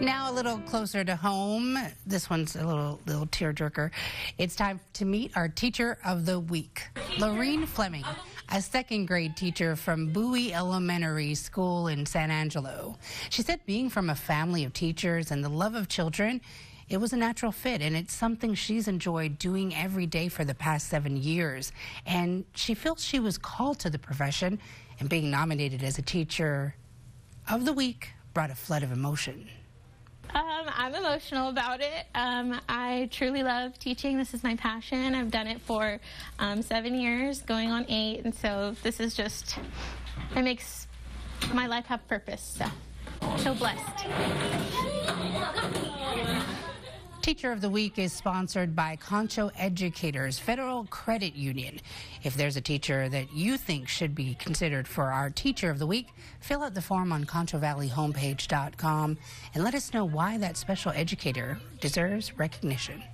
Now a little closer to home. This one's a little little tearjerker. It's time to meet our teacher of the week, Lorien Fleming, a second grade teacher from Bowie Elementary School in San Angelo. She said being from a family of teachers and the love of children, it was a natural fit, and it's something she's enjoyed doing every day for the past seven years. And she feels she was called to the profession, and being nominated as a teacher of the week brought a flood of emotion. I'm emotional about it. Um, I truly love teaching. This is my passion. I've done it for um, seven years, going on eight, and so this is just, it makes my life have purpose. So, so blessed. Teacher of the Week is sponsored by Concho Educators Federal Credit Union. If there's a teacher that you think should be considered for our Teacher of the Week, fill out the form on ConchoValleyHomepage.com and let us know why that special educator deserves recognition.